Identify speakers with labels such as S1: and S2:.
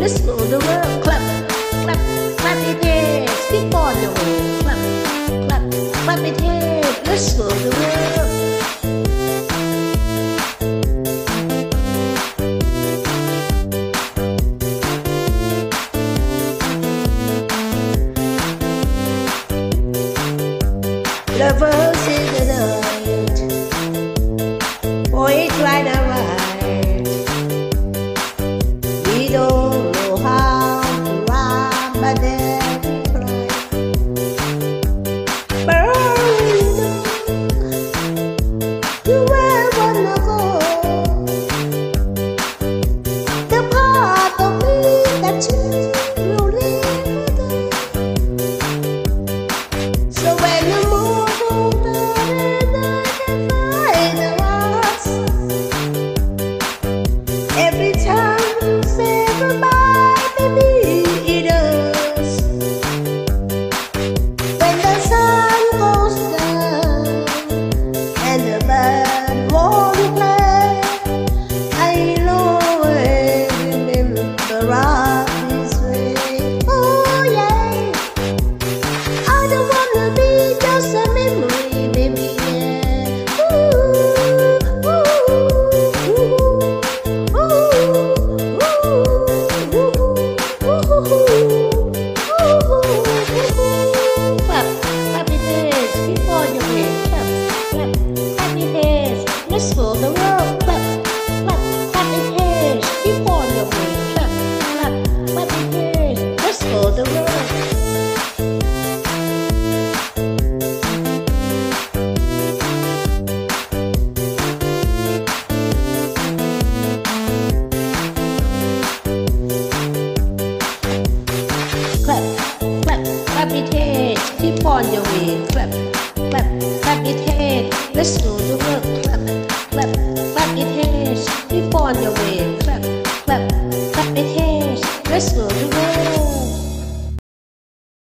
S1: Let's go to the world. Clap, clap, clap it hands. Keep on the way. Clap, clap, clap it hands. Let's go to the world. Lovers in the Keep on your way, clap, clap, clap it head. Let's do the work, clap, clap, clap it head. Keep on your way.